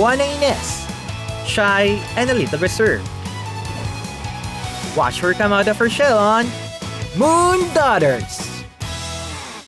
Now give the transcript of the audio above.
Juana Ines, shy and a little reserved. Watch her come out of her shell on Moon Daughters.